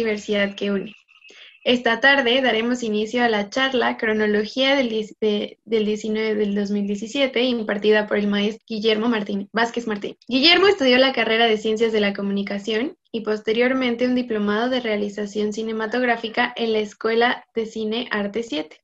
diversidad que une. Esta tarde daremos inicio a la charla Cronología del, 19 del 2017, impartida por el maestro Guillermo Martín, Vázquez Martín. Guillermo estudió la carrera de Ciencias de la Comunicación y posteriormente un diplomado de realización cinematográfica en la Escuela de Cine Arte 7.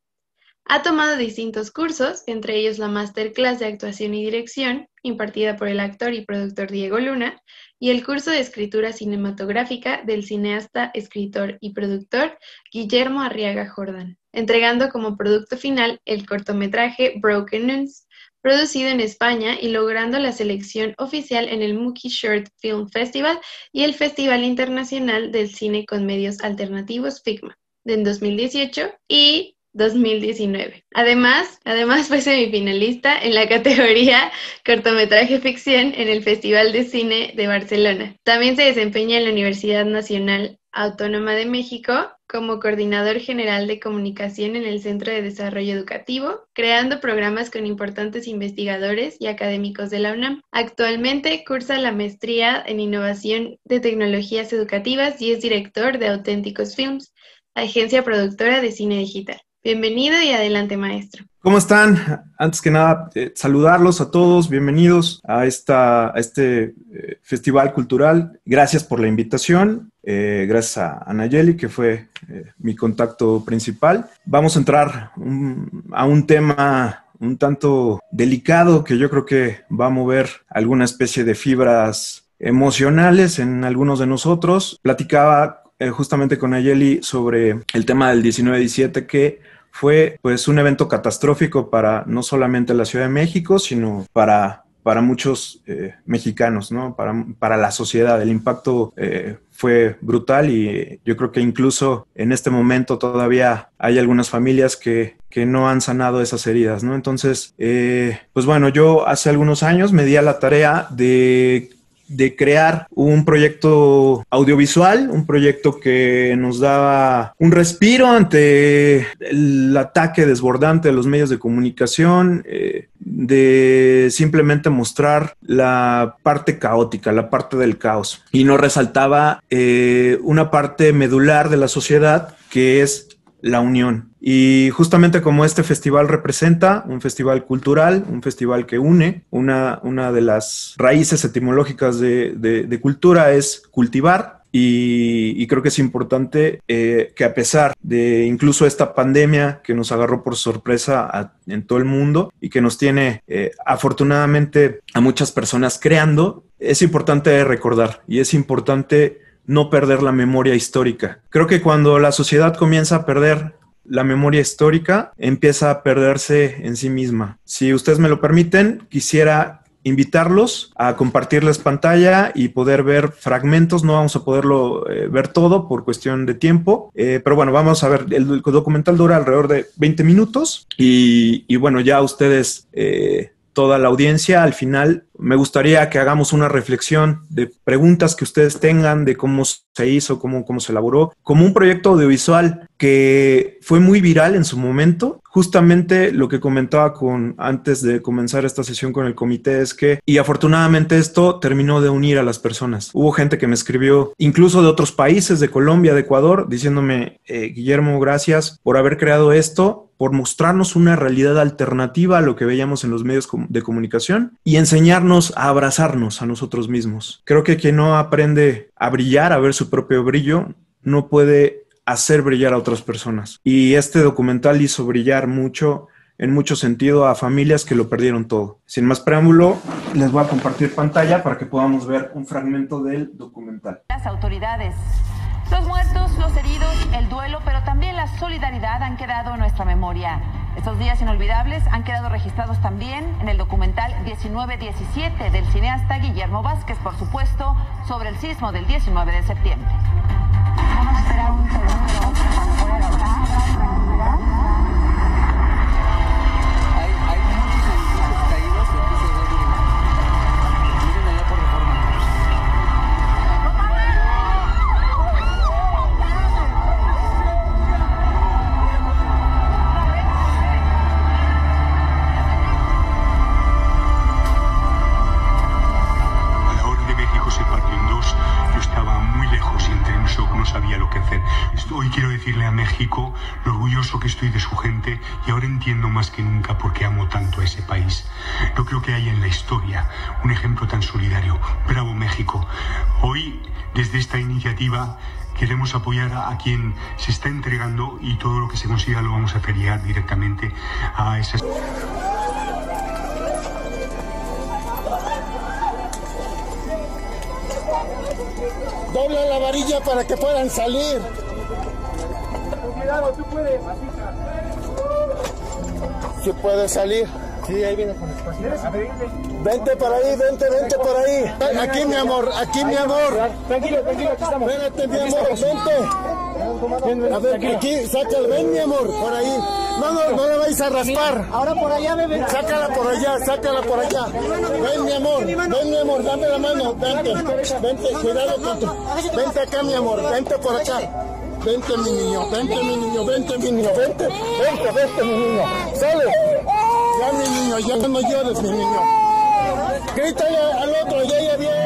Ha tomado distintos cursos, entre ellos la Masterclass de Actuación y Dirección, impartida por el actor y productor Diego Luna, y el curso de escritura cinematográfica del cineasta, escritor y productor Guillermo Arriaga Jordan, entregando como producto final el cortometraje Broken News, producido en España y logrando la selección oficial en el Mookie Short Film Festival y el Festival Internacional del Cine con Medios Alternativos FIGMA en 2018 y 2019. Además, además fue semifinalista en la categoría cortometraje ficción en el Festival de Cine de Barcelona. También se desempeña en la Universidad Nacional Autónoma de México como coordinador general de comunicación en el Centro de Desarrollo Educativo, creando programas con importantes investigadores y académicos de la UNAM. Actualmente cursa la maestría en innovación de tecnologías educativas y es director de Auténticos Films, agencia productora de cine digital. Bienvenido y adelante, maestro. ¿Cómo están? Antes que nada, eh, saludarlos a todos, bienvenidos a, esta, este eh, festival cultural. Gracias por la invitación, eh, gracias a Anayeli, que fue mi contacto principal. Vamos a entrar a un tema un tanto delicado que yo creo que va a mover alguna especie de fibras emocionales en algunos de nosotros. Platicaba justamente con Ayeli sobre el tema del 19-17 que fue pues un evento catastrófico para no solamente la Ciudad de México, sino para, para muchos eh, mexicanos, ¿no? Para, para, la sociedad. El impacto eh, fue brutal y yo creo que incluso en este momento todavía hay algunas familias que, que no han sanado esas heridas, ¿no? Entonces, eh, pues bueno, yo hace algunos años me di a la tarea de de crear un proyecto audiovisual, un proyecto que nos daba un respiro ante el ataque desbordante de los medios de comunicación, eh, de simplemente mostrar la parte caótica, la parte del caos, y no resaltaba eh, una parte medular de la sociedad que es la unión. Y justamente como este festival representa, un festival cultural, un festival que une, una, una de las raíces etimológicas de, cultura es cultivar, y, creo que es importante eh, que a pesar de incluso esta pandemia que nos agarró por sorpresa en todo el mundo y que nos tiene eh, afortunadamente a muchas personas creando, es importante recordar y es importante no perder la memoria histórica. Creo que cuando la sociedad comienza a perder la memoria histórica, empieza a perderse en sí misma. Si ustedes me lo permiten, quisiera invitarlos a compartirles pantalla y poder ver fragmentos. No vamos a poderlo eh, ver todo por cuestión de tiempo, eh, pero bueno, vamos a ver. El, documental dura alrededor de 20 minutos y, bueno, ya ustedes, eh, toda la audiencia, al final me gustaría que hagamos una reflexión de preguntas que ustedes tengan de cómo se hizo, cómo, cómo se elaboró, como un proyecto audiovisual que fue muy viral en su momento. Justamente lo que comentaba con antes de comenzar esta sesión con el comité es que, y afortunadamente esto terminó de unir a las personas. Hubo gente que me escribió, incluso de otros países, de Colombia, de Ecuador, diciéndome, eh, Guillermo, gracias por haber creado esto por mostrarnos una realidad alternativa a lo que veíamos en los medios de comunicación y enseñar a abrazarnos a nosotros mismos. Creo que quien no aprende a brillar, a ver su propio brillo, no puede hacer brillar a otras personas. Y este documental hizo brillar mucho, en mucho sentido, a familias que lo perdieron todo. Sin más preámbulo, les voy a compartir pantalla para que podamos ver un fragmento del documental. Las autoridades los muertos, los heridos, el duelo, pero también la solidaridad han quedado en nuestra memoria. Estos días inolvidables han quedado registrados también en el documental 1917 del cineasta Guillermo Vázquez, por supuesto, sobre el sismo del 19 de septiembre. Sabía lo que hoy quiero decirle a México lo orgulloso que estoy de su gente y ahora entiendo más que nunca por qué amo tanto a ese país. No creo que haya en la historia un ejemplo tan solidario. Bravo México. Hoy, desde esta iniciativa, queremos apoyar a, quien se está entregando y todo lo que se consiga lo vamos a feriar directamente a esas... la varilla para que puedan salir. Cuidado, tú puedes. Si puedes salir. Sí, ahí viene con espacio. Vente por ahí, vente, vente por ahí. Aquí, mi amor, aquí, mi amor. Tranquilo, tranquilo, aquí estamos. Vente, mi amor, vente. A ver, aquí, sácalo, ven, mi amor, por ahí. No, no, no le vais a raspar. Ahora por allá, bebé. Sácala por allá, sácala por allá. Ven, mi amor, ven, mi amor, dame la mano. Vente, vente, cuidado con tu. Vente acá, mi amor, vente por acá. Vente, mi niño, vente, mi niño, vente, mi niño, vente, vente, vente, mi niño. Sale. Ya, mi niño, ya no llores, mi niño. Grítale al otro, ya, ya, bien.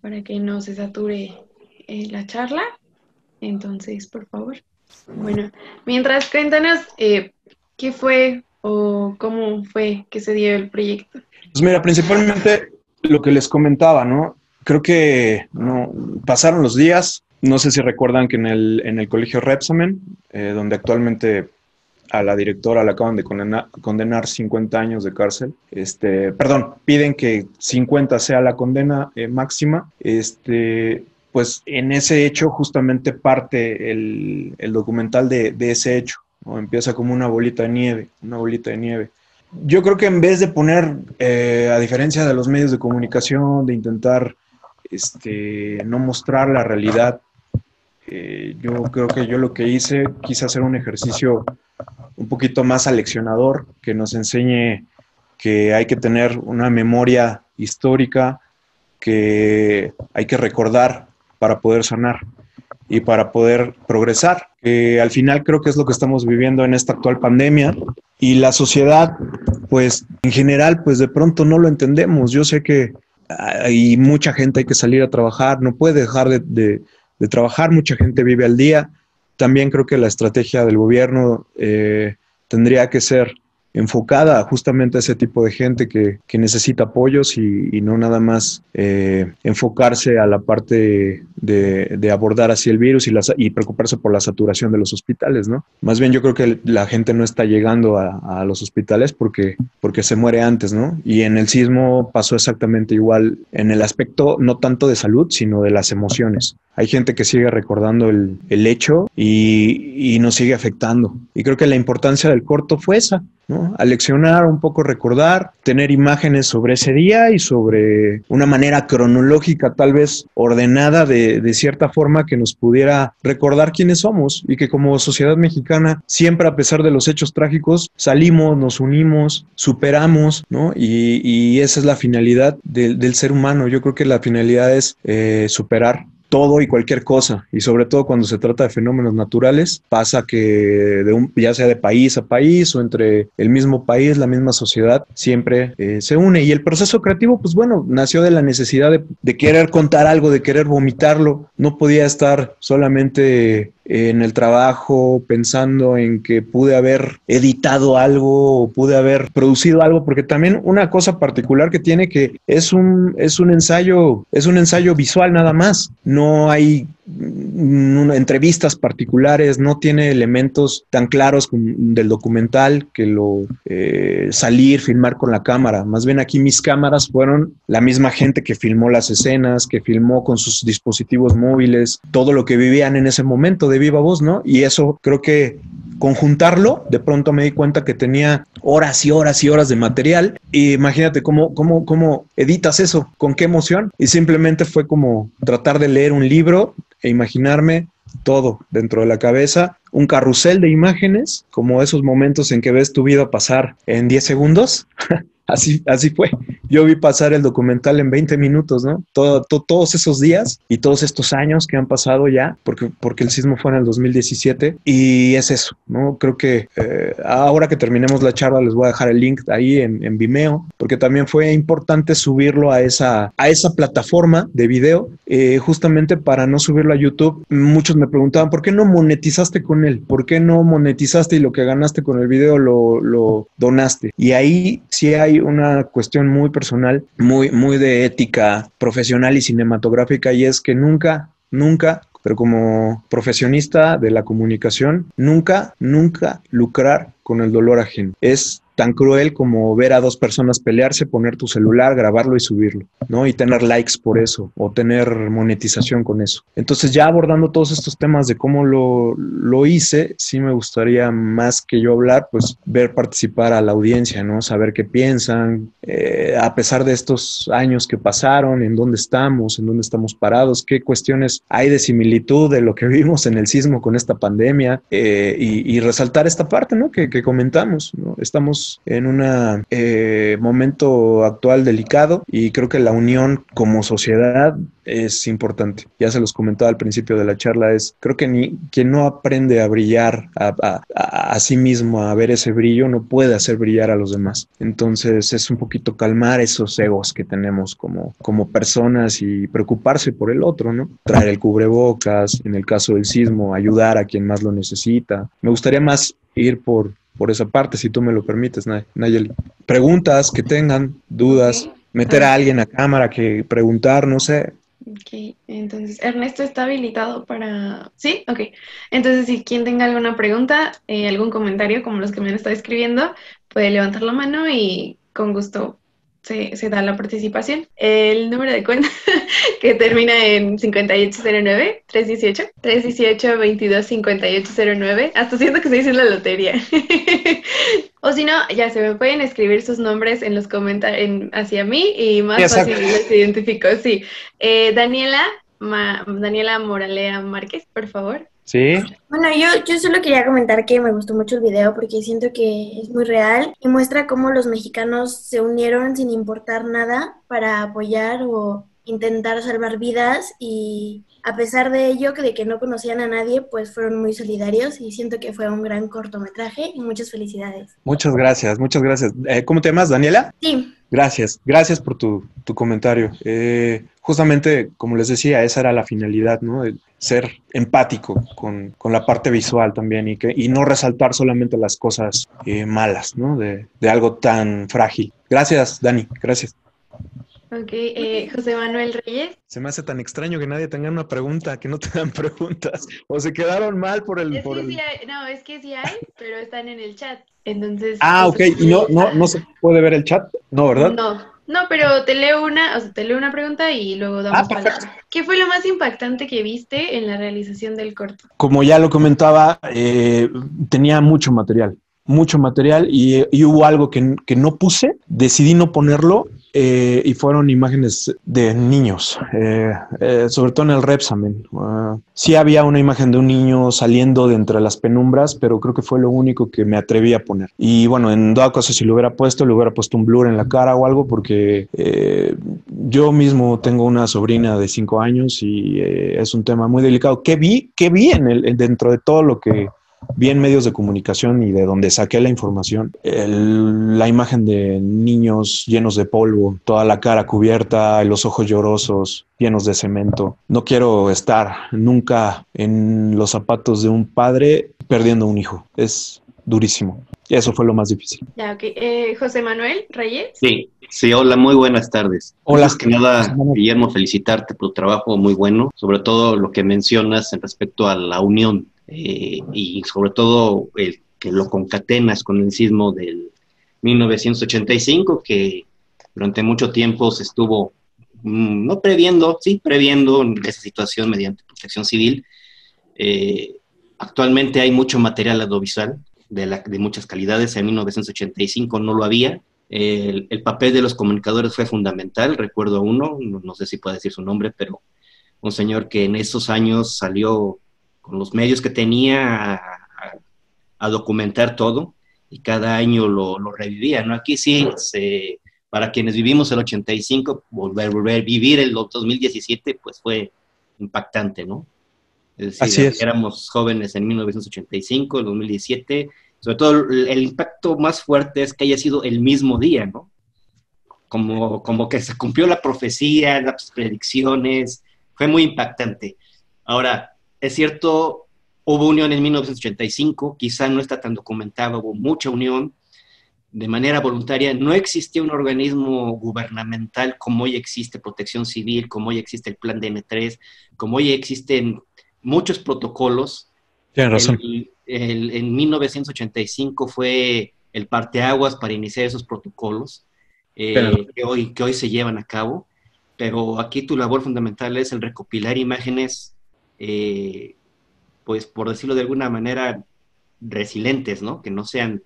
para que no se sature eh, la charla. Entonces, por favor. Bueno, mientras cuéntanos eh, qué fue o cómo fue que se dio el proyecto. Pues mira, principalmente lo que les comentaba, ¿no? creo que no, pasaron los días, no sé si recuerdan que en el, en el colegio Repsamen, eh, donde actualmente a la directora la acaban de condenar, condenar 50 años de cárcel. Este, perdón, piden que 50 sea la condena eh, máxima. Este, pues en ese hecho justamente parte el, el documental de, de, ese hecho. ¿no? Empieza como una bolita de nieve, una bolita de nieve. Yo creo que en vez de poner, eh, a diferencia de los medios de comunicación, de intentar este, no mostrar la realidad, eh, yo creo que yo lo que hice, quise hacer un ejercicio un poquito más aleccionador, que nos enseñe que hay que tener una memoria histórica, que hay que recordar para poder sanar y para poder progresar. Al final creo que es lo que estamos viviendo en esta actual pandemia y la sociedad, pues en general, pues de pronto no lo entendemos. Yo sé que hay mucha gente hay que salir a trabajar, no puede dejar de, de, de trabajar, mucha gente vive al día. También creo que la estrategia del gobierno eh, tendría que ser enfocada justamente a ese tipo de gente que, que necesita apoyos y, no nada más eh, enfocarse a la parte de, de, abordar así el virus y, las, y preocuparse por la saturación de los hospitales, ¿no? Más bien yo creo que la gente no está llegando a, a, los hospitales porque, porque se muere antes, ¿no? Y en el sismo pasó exactamente igual en el aspecto no tanto de salud, sino de las emociones. Hay gente que sigue recordando el, el hecho y, y nos sigue afectando. Y creo que la importancia del corto fue esa, ¿no? Aleccionar, un poco recordar, tener imágenes sobre ese día y sobre una manera cronológica, tal vez ordenada de, de, cierta forma que nos pudiera recordar quiénes somos y que como sociedad mexicana siempre a pesar de los hechos trágicos salimos, nos unimos, superamos, ¿no? Y, y esa es la finalidad de, del ser humano. Yo creo que la finalidad es eh, superar todo y cualquier cosa, y sobre todo cuando se trata de fenómenos naturales, pasa que de un, ya sea de país a país o entre el mismo país, la misma sociedad, siempre eh, se une. Y el proceso creativo, pues bueno, nació de la necesidad de, de querer contar algo, de querer vomitarlo. No podía estar solamente en el trabajo pensando en que pude haber editado algo o pude haber producido algo, porque también una cosa particular que tiene que es un, es un ensayo, es un ensayo visual nada más. No hay entrevistas particulares, no tiene elementos tan claros del documental que lo eh, salir, filmar con la cámara. Más bien aquí mis cámaras fueron la misma gente que filmó las escenas, que filmó con sus dispositivos móviles, todo lo que vivían en ese momento de viva voz, ¿no? Y eso creo que conjuntarlo, de pronto me di cuenta que tenía horas y horas y horas de material. Y imagínate cómo, cómo, cómo editas eso, con qué emoción. Y simplemente fue como tratar de leer un libro e imaginarme todo dentro de la cabeza, un carrusel de imágenes, como esos momentos en que ves tu vida pasar en 10 segundos. así, así fue. Yo vi pasar el documental en 20 minutos, ¿no? Todo, to, todos esos días y todos estos años que han pasado ya, porque, porque el sismo fue en el 2017, y es eso, ¿no? Creo que eh, ahora que terminemos la charla les voy a dejar el link ahí en, en, Vimeo, porque también fue importante subirlo a esa, a esa plataforma de video, eh, justamente para no subirlo a YouTube. Muchos me preguntaban, ¿por qué no monetizaste con él? ¿Por qué no monetizaste y lo que ganaste con el video lo, lo donaste? Y ahí sí hay una cuestión muy personal, muy, muy de ética profesional y cinematográfica, y es que nunca, nunca, pero como profesionista de la comunicación, nunca, nunca lucrar con el dolor ajeno. Es tan cruel como ver a dos personas pelearse, poner tu celular, grabarlo y subirlo, ¿no? Y tener likes por eso, o tener monetización con eso. Entonces, ya abordando todos estos temas de cómo lo, lo hice, sí me gustaría más que yo hablar, pues ver participar a la audiencia, ¿no? Saber qué piensan, eh, a pesar de estos años que pasaron, en dónde estamos, en dónde estamos parados, qué cuestiones hay de similitud de lo que vimos en el sismo con esta pandemia, eh, y, resaltar esta parte, ¿no? Que, que comentamos, ¿no? Estamos en un eh, momento actual delicado y creo que la unión como sociedad es importante. Ya se los comentaba al principio de la charla, es creo que ni quien no aprende a brillar a, a, a, sí mismo, a ver ese brillo, no puede hacer brillar a los demás. Entonces es un poquito calmar esos egos que tenemos como, como personas y preocuparse por el otro, ¿no? Traer el cubrebocas, en el caso del sismo, ayudar a quien más lo necesita. Me gustaría más ir por, por esa parte, si tú me lo permites, Nayeli. Preguntas que tengan, dudas, meter a alguien a cámara que preguntar, no sé, Ok, entonces Ernesto está habilitado para... ¿Sí? Ok. Entonces, si quien tenga alguna pregunta, eh, algún comentario, como los que me han estado escribiendo, puede levantar la mano y con gusto se, se da la participación. El número de cuenta que termina en 5809, 318, 318 22 5809. Hasta siento que se dice la lotería. o si no, ya se me pueden escribir sus nombres en los comentarios hacia mí y más fácil les identifico. Sí. Eh, Daniela, Daniela Moralea Márquez, por favor. Sí. Bueno, yo, yo solo quería comentar que me gustó mucho el video porque siento que es muy real y muestra cómo los mexicanos se unieron sin importar nada para apoyar o intentar salvar vidas y a pesar de ello, de que no conocían a nadie, pues fueron muy solidarios y siento que fue un gran cortometraje y muchas felicidades. Muchas gracias, muchas gracias. Eh, ¿Cómo te llamas, Daniela? Sí. Gracias, gracias por tu, tu comentario. Eh, justamente, como les decía, esa era la finalidad, ¿no? ser empático con, con, la parte visual también y, que, y no resaltar solamente las cosas eh, malas, ¿no? De, de algo tan frágil. Gracias, Dani, gracias. Ok, eh, José Manuel Reyes. Se me hace tan extraño que nadie tenga una pregunta, que no te dan preguntas, o se quedaron mal por el... por el... no, es que sí hay, pero están en el chat, entonces... Ah, ok, ¿y no, no, no se puede ver el chat? No, ¿verdad? No, no, pero te leo una, o sea, te leo una pregunta y luego damos ah, ¿Qué fue lo más impactante que viste en la realización del corto? Como ya lo comentaba, eh, tenía mucho material, mucho material y, hubo algo que, que, no puse, decidí no ponerlo eh, y fueron imágenes de niños, eh, eh, sobre todo en el Repsamen. Uh, sí había una imagen de un niño saliendo de entre las penumbras, pero creo que fue lo único que me atreví a poner. Y bueno, en dado caso, si lo hubiera puesto, le hubiera puesto un blur en la cara o algo, porque yo mismo tengo una sobrina de cinco años y es un tema muy delicado. ¿Qué vi? ¿Qué vi en el, dentro de todo lo que vi en medios de comunicación y de donde saqué la información, la imagen de niños llenos de polvo, toda la cara cubierta, los ojos llorosos, llenos de cemento. No quiero estar nunca en los zapatos de un padre perdiendo un hijo. Es durísimo. Eso fue lo más difícil. Ya. Eh, José Manuel Reyes. Sí, sí, hola, muy buenas tardes. Hola. Más que nada, Guillermo, felicitarte por tu trabajo muy bueno, sobre todo lo que mencionas en respecto a la unión eh, y sobre todo el que lo concatenas con el sismo del 1985, que durante mucho tiempo se estuvo, mm, no previendo, sí, previendo esa situación mediante protección civil. Eh, actualmente hay mucho material audiovisual de, muchas calidades, en 1985 no lo había. El, el, papel de los comunicadores fue fundamental, recuerdo a uno, no, no sé si puedo decir su nombre, pero un señor que en esos años salió con los medios que tenía a, documentar todo y cada año lo, revivía, ¿no? Aquí sí, para quienes vivimos el 85, volver, volver a vivir el 2017, pues fue impactante, ¿no? Es decir, éramos jóvenes en 1985, el 2017, sobre todo el, impacto más fuerte es que haya sido el mismo día, ¿no? Como, como que se cumplió la profecía, las predicciones, fue muy impactante. Ahora, es cierto, hubo unión en 1985, quizá no está tan documentada, hubo mucha unión de manera voluntaria. No existía un organismo gubernamental como hoy existe Protección Civil, como hoy existe el Plan DN3, como hoy existen muchos protocolos. Tienes razón. en 1985 fue el parteaguas para iniciar esos protocolos eh, que, hoy, que hoy se llevan a cabo. Pero aquí tu labor fundamental es el recopilar imágenes eh, pues por decirlo de alguna manera, resilientes, ¿no? Que no sean,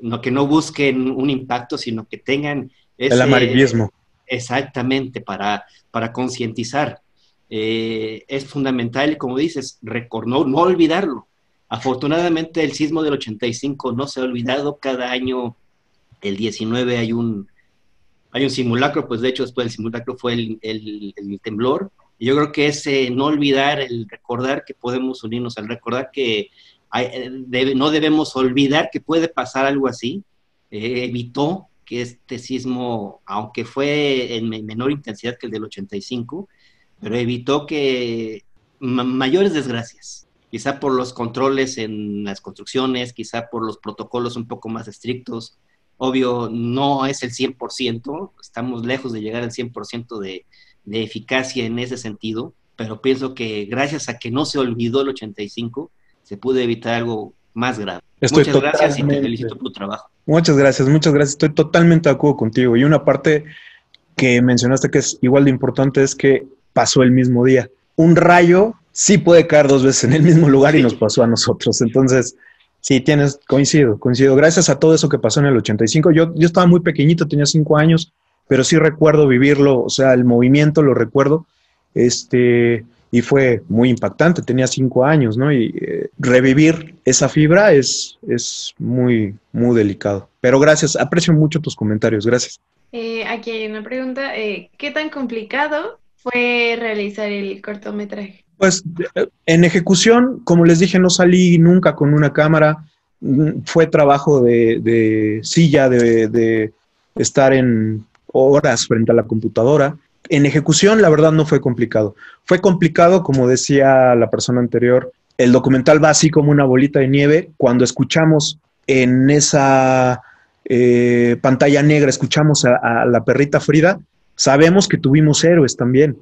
no, que no busquen un impacto, sino que tengan ese, el amarillismo. Exactamente, para, para concientizar. Eh, es fundamental, como dices, no, no olvidarlo. Afortunadamente el sismo del 85 no se ha olvidado, cada año, el 19 hay un, hay un simulacro, pues de hecho después del simulacro fue el, el, el temblor, yo creo que es no olvidar, el recordar que podemos unirnos, al recordar que eh, no debemos olvidar que puede pasar algo así. Eh, evitó que este sismo, aunque fue en menor intensidad que el del 85, pero evitó que mayores desgracias, quizá por los controles en las construcciones, quizá por los protocolos un poco más estrictos. Obvio, no es el 100%, estamos lejos de llegar al 100% de, de eficacia en ese sentido, pero pienso que gracias a que no se olvidó el 85, se pudo evitar algo más grave. muchas gracias y te felicito por tu trabajo. Muchas gracias, muchas gracias. Estoy totalmente de acuerdo contigo. Y una parte que mencionaste que es igual de importante es que pasó el mismo día. Un rayo sí puede caer dos veces en el mismo lugar y nos pasó a nosotros. Entonces, sí, tienes, coincido, coincido. Gracias a todo eso que pasó en el 85. Yo, yo estaba muy pequeñito, tenía cinco años, pero sí recuerdo vivirlo, o sea, el movimiento lo recuerdo. Este, y fue muy impactante, tenía cinco años, ¿no? Y eh, revivir esa fibra es, es muy, muy delicado. Pero gracias, aprecio mucho tus comentarios, gracias. Eh, aquí hay una pregunta, eh, ¿qué tan complicado fue realizar el cortometraje? Pues en ejecución, como les dije, no salí nunca con una cámara, mm, fue trabajo de, de silla, de, de estar en horas frente a la computadora en ejecución, la verdad, no fue complicado. Fue complicado, como decía la persona anterior, el documental va así como una bolita de nieve. Cuando escuchamos en esa eh, pantalla negra, escuchamos a, a, la perrita Frida, sabemos que tuvimos héroes también,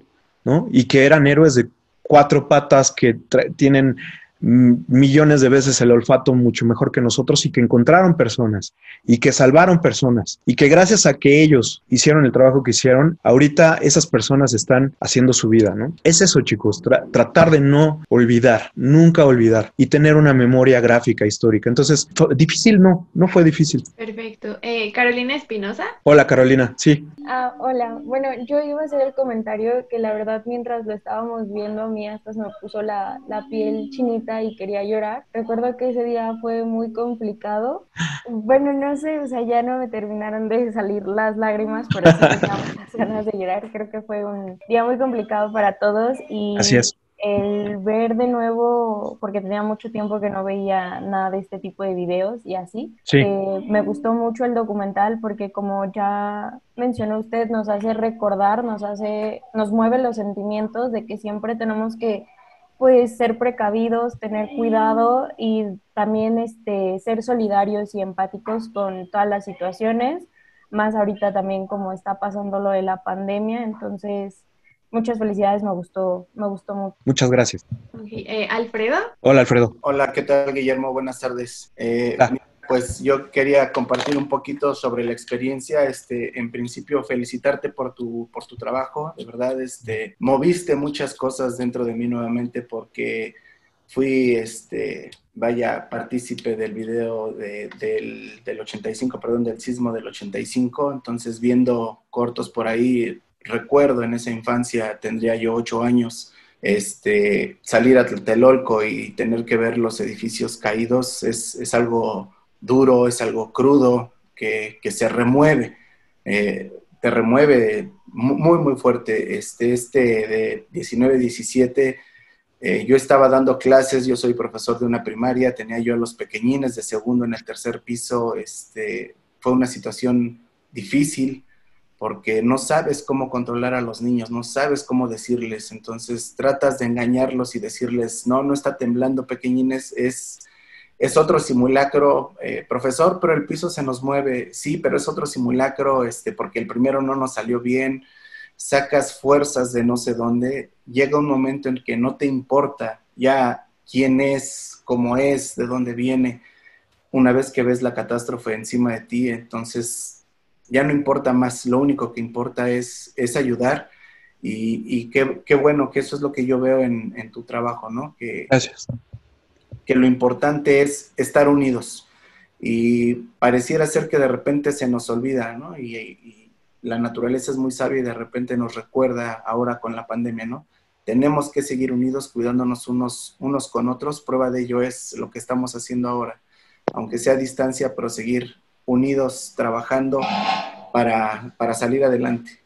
¿no? Y que eran héroes de cuatro patas que tienen millones de veces el olfato mucho mejor que nosotros y que encontraron personas y que salvaron personas y que gracias a que ellos hicieron el trabajo que hicieron, ahorita esas personas están haciendo su vida, ¿no? Es eso, chicos, tratar de no olvidar, nunca olvidar y tener una memoria gráfica histórica. Entonces, difícil no, no fue difícil. Perfecto. Eh, Carolina Espinosa. Hola, Carolina, sí. Ah, hola. Bueno, yo iba a hacer el comentario que la verdad mientras lo estábamos viendo a mí hasta se me puso la, la piel chinita y quería llorar. Recuerdo que ese día fue muy complicado. Bueno, no sé, o sea, ya no me terminaron de salir las lágrimas, pero sí tenía muchas ganas de llorar. Creo que fue un día muy complicado para todos y Así es. el ver de nuevo, porque tenía mucho tiempo que no veía nada de este tipo de videos y así, Sí. eh, me gustó mucho el documental porque como ya mencionó usted, nos hace recordar, nos hace, nos mueve los sentimientos de que siempre tenemos que pues ser precavidos, tener cuidado y también este, ser solidarios y empáticos con todas las situaciones, más ahorita también como está pasando lo de la pandemia, entonces muchas felicidades, me gustó, me gustó mucho. Muchas gracias. Okay. Eh, Alfredo. Hola, Alfredo. Hola, ¿qué tal, Guillermo? Buenas tardes. Eh, Ah. Pues yo quería compartir un poquito sobre la experiencia. Este, en principio, felicitarte por tu, por tu trabajo. De verdad, este, moviste muchas cosas dentro de mí nuevamente porque fui, este, vaya, partícipe del video de- del, del 85, perdón, del sismo del 85. Entonces, viendo cortos por ahí, recuerdo en esa infancia, tendría yo ocho años, este, salir a Tlatelolco y tener que ver los edificios caídos es, es algo duro, es algo crudo, que, que se remueve, eh, te remueve mu- muy, muy fuerte. Este, este de 19-17, eh, yo estaba dando clases, yo soy profesor de una primaria, tenía yo a los pequeñines de segundo en el tercer piso, este, fue una situación difícil porque no sabes cómo controlar a los niños, no sabes cómo decirles, entonces tratas de engañarlos y decirles, no, no está temblando pequeñines, es, es otro simulacro, eh, profesor, pero el piso se nos mueve, sí, pero es otro simulacro, este, porque el primero no nos salió bien, sacas fuerzas de no sé dónde, llega un momento en que no te importa ya quién es, cómo es, de dónde viene, una vez que ves la catástrofe encima de ti, entonces ya no importa más, lo único que importa es, es ayudar. Y, qué, bueno que eso es lo que yo veo en, en tu trabajo, ¿no? Que, Gracias. Que lo importante es estar unidos y pareciera ser que de repente se nos olvida, ¿no? Y, la naturaleza es muy sabia y de repente nos recuerda ahora con la pandemia, ¿no? Tenemos que seguir unidos, cuidándonos unos, unos con otros. Prueba de ello es lo que estamos haciendo ahora, aunque sea a distancia, pero seguir unidos trabajando para, para salir adelante.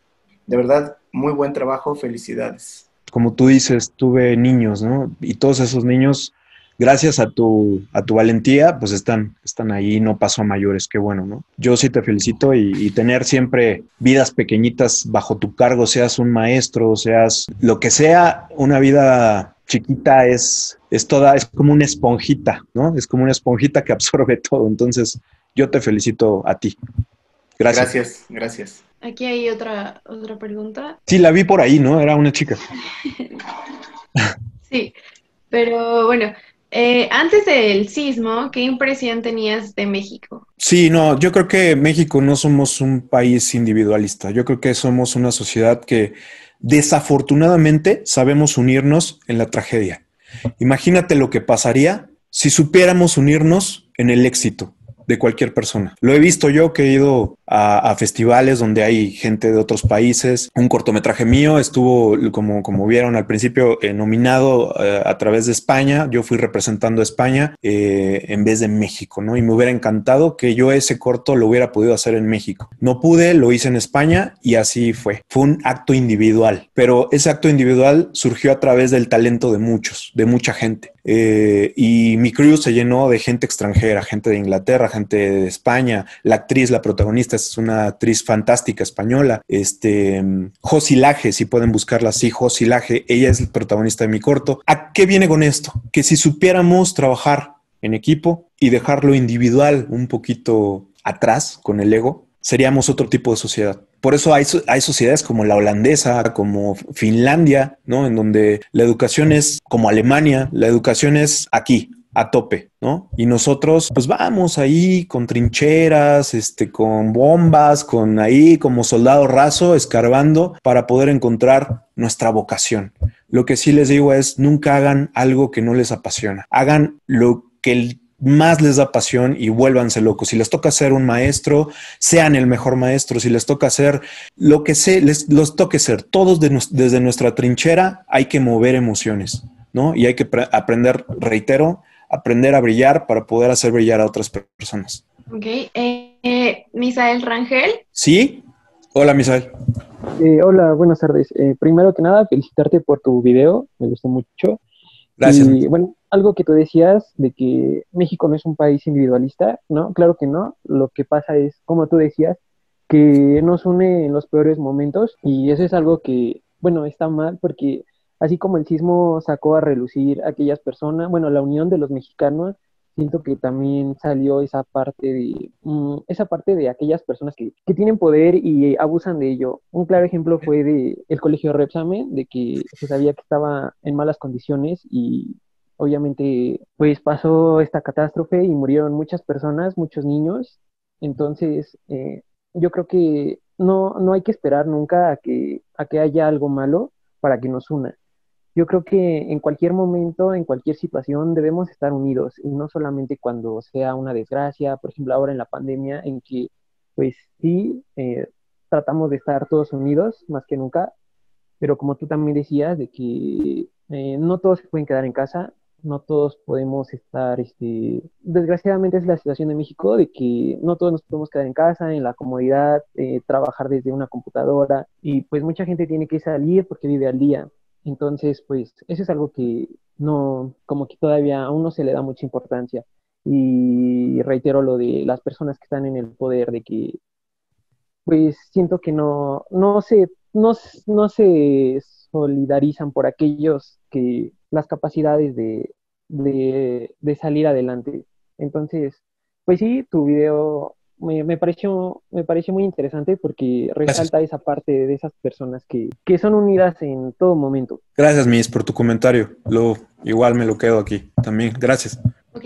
De verdad, muy buen trabajo, felicidades. Como tú dices, tuve niños, ¿no? Y todos esos niños, gracias a tu, a tu valentía, pues están, están ahí, no pasó a mayores, qué bueno, ¿no? Yo sí te felicito y, y tener siempre vidas pequeñitas bajo tu cargo, seas un maestro, seas lo que sea, una vida chiquita es, es toda, es como una esponjita, ¿no? Es como una esponjita que absorbe todo. Entonces, yo te felicito a ti. Gracias. Gracias, gracias. Aquí hay otra, otra pregunta. Sí, la vi por ahí, ¿no? Era una chica. Sí, pero bueno, eh, antes del sismo, ¿qué impresión tenías de México? Sí, no, yo creo que México no somos un país individualista. Yo creo que somos una sociedad que desafortunadamente sabemos unirnos en la tragedia. Imagínate lo que pasaría si supiéramos unirnos en el éxito de cualquier persona. Lo he visto yo que he ido a, festivales donde hay gente de otros países. Un cortometraje mío estuvo, como, como vieron al principio, eh, nominado eh, a través de España. Yo fui representando a España eh, en vez de México, ¿no? Y me hubiera encantado que yo ese corto lo hubiera podido hacer en México. No pude, lo hice en España y así fue. Fue un acto individual, pero ese acto individual surgió a través del talento de muchos, de mucha gente. y mi crew se llenó de gente extranjera, gente de Inglaterra, gente de España, la actriz, la protagonista es una actriz fantástica española. Este, Josilaje, si pueden buscarla así, Josilaje, ella es el protagonista de mi corto. ¿A qué viene con esto? Que si supiéramos trabajar en equipo y dejarlo individual un poquito atrás con el ego, seríamos otro tipo de sociedad. Por eso hay, hay, sociedades como la holandesa, como Finlandia, ¿no? En donde la educación es como Alemania, la educación es aquí, a tope, ¿no? Y nosotros, pues vamos ahí con trincheras, este, con bombas, con ahí como soldado raso, escarbando para poder encontrar nuestra vocación. Lo que sí les digo es, nunca hagan algo que no les apasiona. Hagan lo que más les da pasión y vuélvanse locos. Si les toca ser un maestro, sean el mejor maestro. Si les toca hacer lo que sé, les los toque ser. Todos desde nuestra trinchera hay que mover emociones, ¿no? Y hay que aprender, reitero, aprender a brillar para poder hacer brillar a otras personas. Ok. Eh, Misael Rangel. Sí. Hola, Misael. Eh, hola, buenas tardes. Eh, primero que nada, felicitarte por tu video, me gustó mucho. Gracias. Y bueno, algo que tú decías de que México no es un país individualista, ¿no? Claro que no. Lo que pasa es, como tú decías, que nos une en los peores momentos y eso es algo que, bueno, está mal porque así como el sismo sacó a relucir a aquellas personas, bueno, la unión de los mexicanos, siento que también salió esa parte de mm, esa parte de aquellas personas que, que, tienen poder y abusan de ello. Un claro ejemplo fue de el colegio Repsamen, de que se sabía que estaba en malas condiciones y obviamente pues pasó esta catástrofe y murieron muchas personas, muchos niños. Entonces, eh, yo creo que no, no hay que esperar nunca a que, a que haya algo malo para que nos una yo creo que en cualquier momento, en cualquier situación, debemos estar unidos y no solamente cuando sea una desgracia, por ejemplo, ahora en la pandemia, en que, pues sí, eh, tratamos de estar todos unidos más que nunca, pero como tú también decías, de que eh, no todos se pueden quedar en casa, no todos podemos estar, este, desgraciadamente es la situación de México, de que no todos nos podemos quedar en casa, en la comodidad, eh, trabajar desde una computadora, y pues mucha gente tiene que salir porque vive al día. Entonces, pues eso es algo que no, como que todavía aún no se le da mucha importancia. Y reitero lo de las personas que están en el poder, de que, pues siento que no, no se, no, no se solidarizan por aquellos que las capacidades de, de, de salir adelante. Entonces, pues sí, tu video me, pareció, me pareció muy interesante porque resalta esa parte de esas personas que, son unidas en todo momento. Gracias, Miss, por tu comentario. Lo, igual me lo quedo aquí también. Gracias. Ok,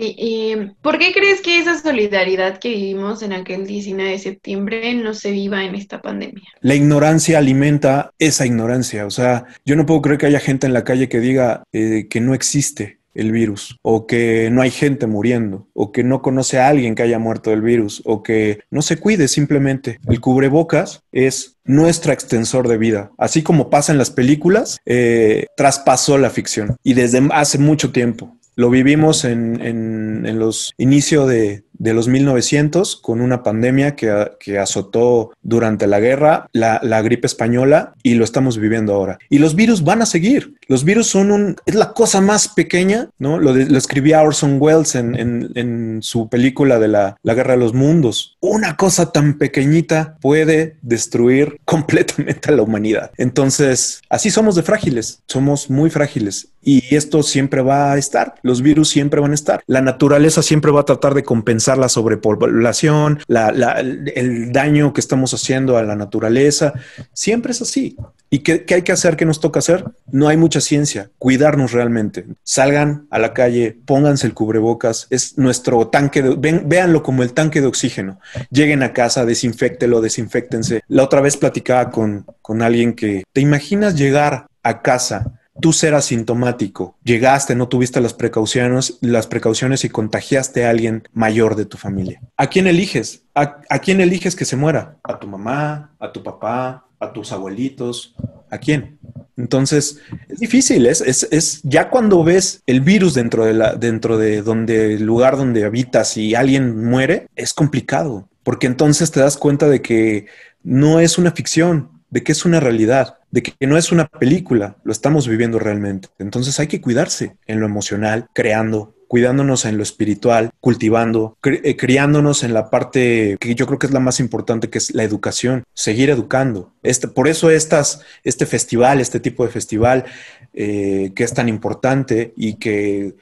¿por qué crees que esa solidaridad que vivimos en aquel 19 de septiembre no se viva en esta pandemia? La ignorancia alimenta esa ignorancia. O sea, yo no puedo creer que haya gente en la calle que diga eh, que no existe el virus, o que no hay gente muriendo, o que no conoce a alguien que haya muerto del virus, o que no se cuide simplemente. El cubrebocas es nuestro extensor de vida. Así como pasa en las películas, eh, traspasó la ficción y desde hace mucho tiempo. Lo vivimos en, en, los inicios de, de, los 1900 con una pandemia que, que azotó durante la guerra, la, la, gripe española, y lo estamos viviendo ahora. Y los virus van a seguir. Los virus son un, es la cosa más pequeña, ¿no? Lo, lo escribía Orson Welles en, en, su película de la, la Guerra de los Mundos. Una cosa tan pequeñita puede destruir completamente a la humanidad. Entonces, así somos de frágiles, somos muy frágiles y esto siempre va a estar, los virus siempre van a estar, la naturaleza siempre va a tratar de compensar la sobrepoblación, el daño que estamos haciendo a la naturaleza. Siempre es así. ¿Y qué, hay que hacer? ¿Qué nos toca hacer? No hay mucha ciencia. Cuidarnos realmente. Salgan a la calle, pónganse el cubrebocas. Es nuestro tanque de... véanlo como el tanque de oxígeno. Lleguen a casa, desinfectelo, desinfectense. La otra vez platicaba con, con alguien que... ¿Te imaginas llegar a casa tú ser asintomático, llegaste, no tuviste las precauciones, las precauciones y contagiaste a alguien mayor de tu familia. ¿A quién eliges? ¿A, quién eliges que se muera? ¿A tu mamá? ¿A tu papá? ¿A tus abuelitos? ¿A quién? Entonces, es difícil, es, es, ya cuando ves el virus dentro de la, dentro de donde el lugar donde habitas y alguien muere, es complicado, porque entonces te das cuenta de que no es una ficción, de que es una realidad, de que no es una película, lo estamos viviendo realmente. Entonces hay que cuidarse en lo emocional, creando, cuidándonos en lo espiritual, cultivando, eh, criándonos en la parte que yo creo que es la más importante, que es la educación, seguir educando. Este, por eso estas, este festival, este tipo de festival eh, que es tan importante y que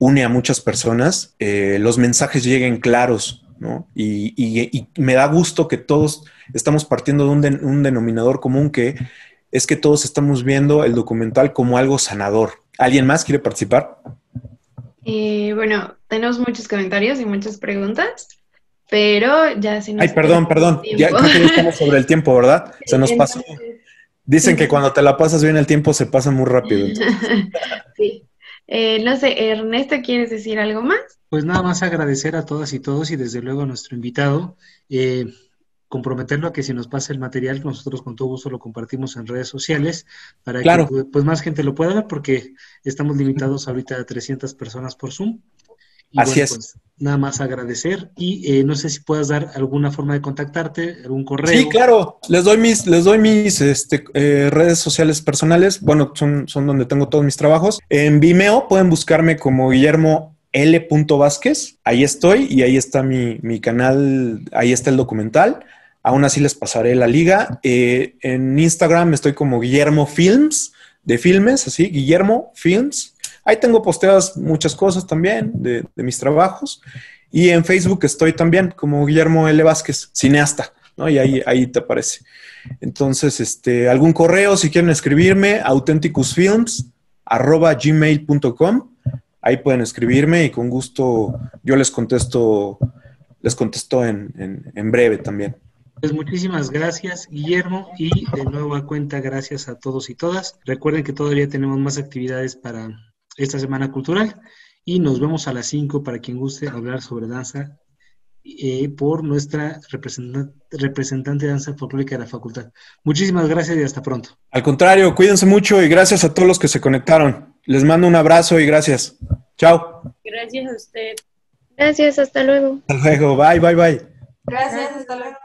une a muchas personas, eh, los mensajes lleguen claros, ¿no? Y, me da gusto que todos estamos partiendo de un, denominador común que es que todos estamos viendo el documental como algo sanador. ¿Alguien más quiere participar? Eh, bueno, tenemos muchos comentarios y muchas preguntas, pero ya se nos... Ay, perdón, perdón, ya estamos sobre el tiempo, ¿verdad? Se nos pasó. Dicen que cuando te la pasas bien el tiempo se pasa muy rápido. sí. Eh, no sé, Ernesto, ¿quieres decir algo más? Pues nada más agradecer a todas y todos y desde luego a nuestro invitado. Eh, comprometerlo a que si nos pasa el material, nosotros con todo gusto lo compartimos en redes sociales para que pues, más gente lo pueda ver porque estamos limitados ahorita a 300 personas por Zoom. Así es. Pues, nada más agradecer y eh, no sé si puedas dar alguna forma de contactarte, algún correo. Sí, claro. Les doy mis, les doy mis este, eh, redes sociales personales. Bueno, son, son donde tengo todos mis trabajos. En Vimeo pueden buscarme como Guillermo L. Vázquez. Ahí estoy y ahí está mi, mi canal. Ahí está el documental. Aún así les pasaré la liga. Eh, en Instagram estoy como Guillermo Films, de filmes, así, Guillermo Films. Ahí tengo posteadas muchas cosas también de, mis trabajos. Y en Facebook estoy también como Guillermo L. Vázquez, cineasta, ¿no? Y ahí, ahí te aparece. Entonces, este, algún correo, si quieren escribirme, gmail.com. Ahí pueden escribirme y con gusto yo les contesto, les contesto en, en breve también. Pues muchísimas gracias, Guillermo, y de nuevo a cuenta, gracias a todos y todas. Recuerden que todavía tenemos más actividades para esta Semana Cultural y nos vemos a las 5 para quien guste hablar sobre danza eh, por nuestra representante, representante de danza folclórica de la facultad. Muchísimas gracias y hasta pronto. Al contrario, cuídense mucho y gracias a todos los que se conectaron. Les mando un abrazo y gracias. Chao. Gracias a usted. Gracias, hasta luego. Hasta luego, bye, bye, bye. Gracias, hasta luego.